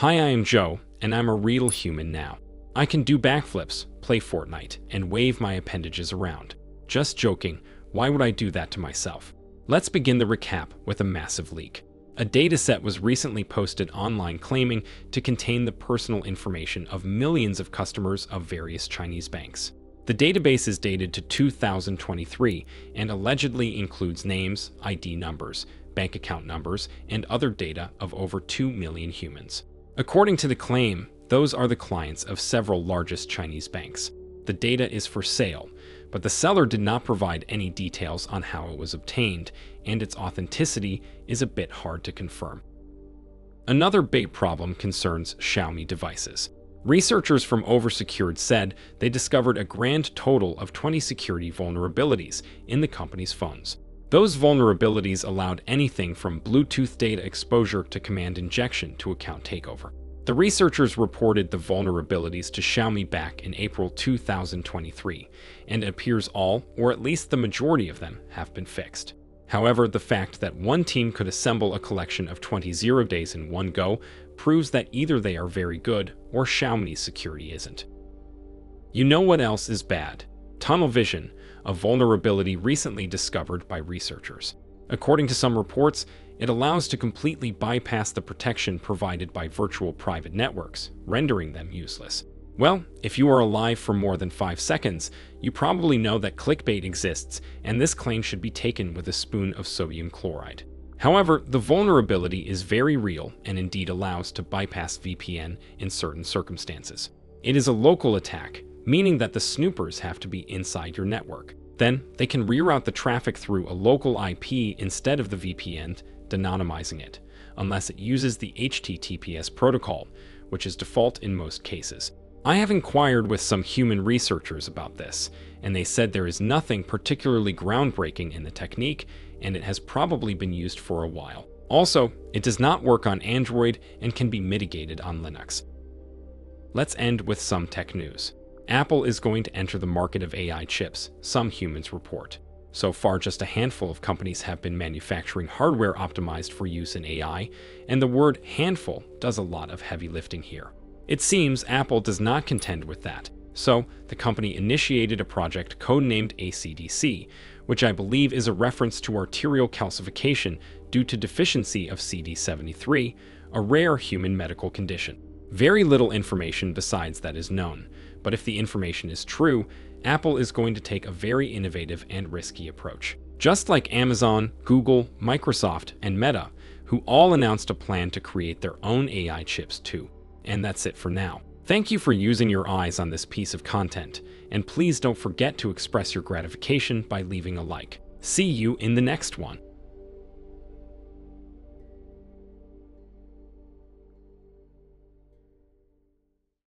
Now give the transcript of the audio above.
Hi, I am Joe, and I'm a real human now. I can do backflips, play Fortnite, and wave my appendages around. Just joking, why would I do that to myself? Let's begin the recap with a massive leak. A dataset was recently posted online claiming to contain the personal information of millions of customers of various Chinese banks. The database is dated to 2023 and allegedly includes names, ID numbers, bank account numbers, and other data of over 2 million humans. According to the claim, those are the clients of several largest Chinese banks. The data is for sale, but the seller did not provide any details on how it was obtained, and its authenticity is a bit hard to confirm. Another big problem concerns Xiaomi devices. Researchers from Oversecured said they discovered a grand total of 20 security vulnerabilities in the company's phones. Those vulnerabilities allowed anything from Bluetooth data exposure to command injection to account takeover. The researchers reported the vulnerabilities to Xiaomi back in April 2023, and it appears all, or at least the majority of them, have been fixed. However, the fact that one team could assemble a collection of 20 zero days in one go proves that either they are very good or Xiaomi's security isn't. You know what else is bad? TunnelVision, a vulnerability recently discovered by researchers. According to some reports, it allows to completely bypass the protection provided by virtual private networks, rendering them useless. Well, if you are alive for more than 5 seconds, you probably know that clickbait exists, and this claim should be taken with a spoon of sodium chloride. However, the vulnerability is very real and indeed allows to bypass VPN in certain circumstances. It is a local attack, meaning that the snoopers have to be inside your network. Then, they can reroute the traffic through a local IP instead of the VPN, denonymizing it, unless it uses the HTTPS protocol, which is default in most cases. I have inquired with some human researchers about this, and they said there is nothing particularly groundbreaking in the technique, and it has probably been used for a while. Also, it does not work on Android and can be mitigated on Linux. Let's end with some tech news. Apple is going to enter the market of AI chips, some humans report. So far, just a handful of companies have been manufacturing hardware optimized for use in AI, and the word handful does a lot of heavy lifting here. It seems Apple does not contend with that, so the company initiated a project codenamed ACDC, which I believe is a reference to arterial calcification due to deficiency of CD73, a rare human medical condition. Very little information besides that is known, but if the information is true, Apple is going to take a very innovative and risky approach. Just like Amazon, Google, Microsoft, and Meta, who all announced a plan to create their own AI chips too. And that's it for now. Thank you for using your eyes on this piece of content, and please don't forget to express your gratification by leaving a like. See you in the next one.